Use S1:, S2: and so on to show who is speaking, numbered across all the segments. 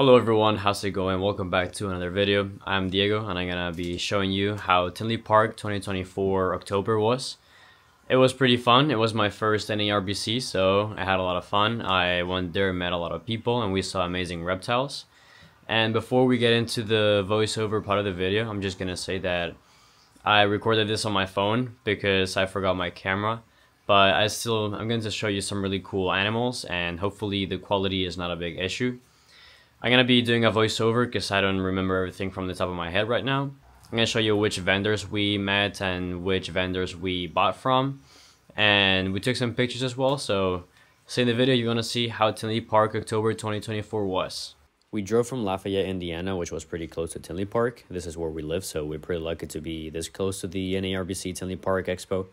S1: Hello everyone, how's it going? Welcome back to another video. I'm Diego and I'm gonna be showing you how Tinley Park 2024 October was. It was pretty fun. It was my first NARBC, so I had a lot of fun. I went there, and met a lot of people, and we saw amazing reptiles. And before we get into the voiceover part of the video, I'm just gonna say that I recorded this on my phone because I forgot my camera. But I still, I'm going to show you some really cool animals and hopefully the quality is not a big issue. I'm going to be doing a voiceover because I don't remember everything from the top of my head right now. I'm going to show you which vendors we met and which vendors we bought from. And we took some pictures as well, so see in the video you're going to see how Tinley Park October 2024 was. We drove from Lafayette, Indiana, which was pretty close to Tinley Park. This is where we live, so we're pretty lucky to be this close to the NARBC Tinley Park Expo.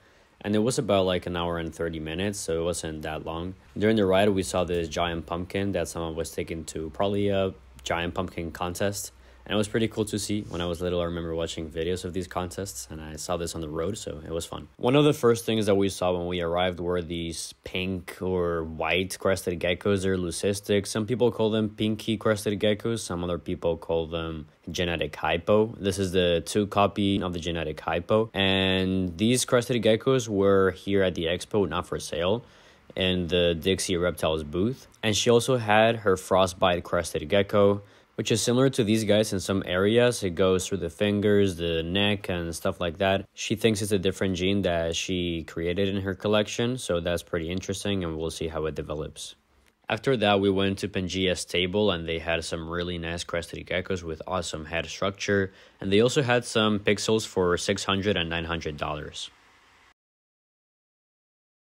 S1: And it was about like an hour and 30 minutes, so it wasn't that long. During the ride, we saw this giant pumpkin that someone was taking to probably a giant pumpkin contest and it was pretty cool to see. When I was little, I remember watching videos of these contests, and I saw this on the road, so it was fun. One of the first things that we saw when we arrived were these pink or white crested geckos. They're leucistic. Some people call them pinky crested geckos. Some other people call them genetic hypo. This is the two copy of the genetic hypo. And these crested geckos were here at the expo, not for sale in the Dixie Reptiles booth. And she also had her frostbite crested gecko, which is similar to these guys in some areas. It goes through the fingers, the neck, and stuff like that. She thinks it's a different gene that she created in her collection, so that's pretty interesting, and we'll see how it develops. After that, we went to Pangea's table, and they had some really nice crested geckos with awesome head structure, and they also had some pixels for $600 and $900.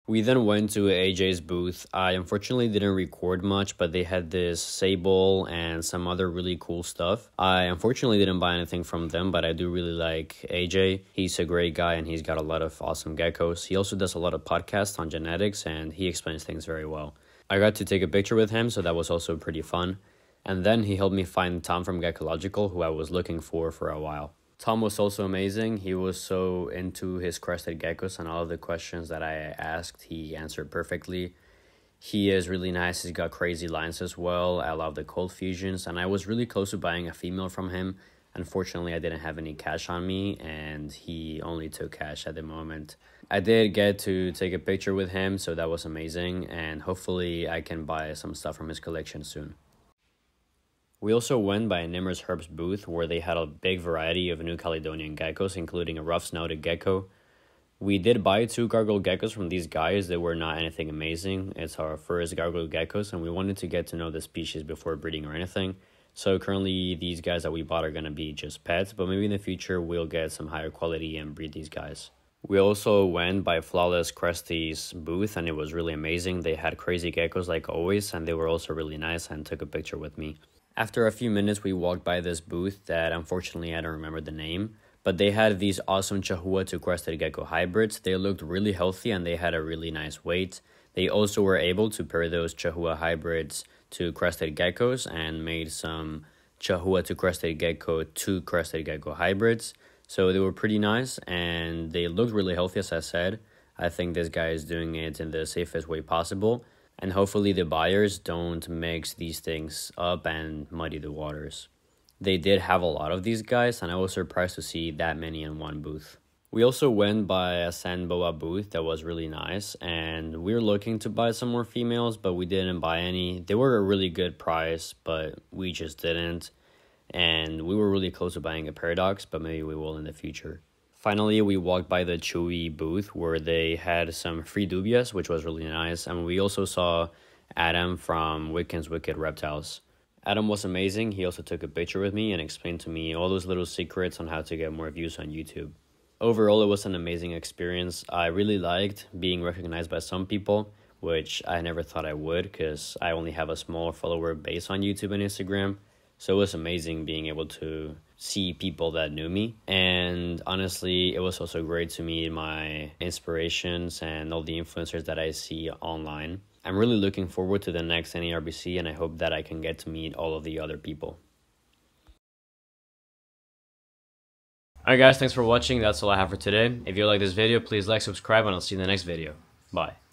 S1: We then went to AJ's booth. I unfortunately didn't record much, but they had this sable and some other really cool stuff. I unfortunately didn't buy anything from them, but I do really like AJ. He's a great guy and he's got a lot of awesome geckos. He also does a lot of podcasts on genetics and he explains things very well. I got to take a picture with him, so that was also pretty fun. And then he helped me find Tom from Geckological, who I was looking for for a while. Tom was also amazing. He was so into his crested geckos and all of the questions that I asked, he answered perfectly. He is really nice. He's got crazy lines as well. I love the cold fusions, and I was really close to buying a female from him. Unfortunately, I didn't have any cash on me, and he only took cash at the moment. I did get to take a picture with him, so that was amazing, and hopefully, I can buy some stuff from his collection soon. We also went by Nimmer's Herps booth where they had a big variety of New Caledonian geckos, including a rough snouted gecko. We did buy two gargoyle geckos from these guys. They were not anything amazing. It's our first gargoyle geckos, and we wanted to get to know the species before breeding or anything. So currently, these guys that we bought are gonna be just pets, but maybe in the future we'll get some higher quality and breed these guys. We also went by Flawless Cresties booth, and it was really amazing. They had crazy geckos like always, and they were also really nice and took a picture with me. After a few minutes, we walked by this booth that unfortunately I don't remember the name, but they had these awesome Chahoua to crested gecko hybrids. They looked really healthy and they had a really nice weight. They also were able to pair those Chahoua hybrids to crested geckos and made some Chahoua to crested gecko to crested gecko hybrids. So they were pretty nice and they looked really healthy, as I said. I think this guy is doing it in the safest way possible and hopefully the buyers don't mix these things up and muddy the waters. They did have a lot of these guys, and I was surprised to see that many in one booth. We also went by a Sand Boa booth that was really nice, and we were looking to buy some more females, but we didn't buy any. They were a really good price, but we just didn't. And we were really close to buying a Paradox, but maybe we will in the future. Finally, we walked by the Chewy booth where they had some free dubias, which was really nice. And we also saw Adam from Wiccan's Wicked Reptiles. Adam was amazing. He also took a picture with me and explained to me all those little secrets on how to get more views on YouTube. Overall, it was an amazing experience. I really liked being recognized by some people, which I never thought I would because I only have a small follower base on YouTube and Instagram. So it was amazing being able to see people that knew me. And honestly, it was also great to meet my inspirations and all the influencers that I see online. I'm really looking forward to the next NARBC and I hope that I can get to meet all of the other people. Alright guys, thanks for watching. That's all I have for today. If you like this video, please like, subscribe, and I'll see you in the next video. Bye.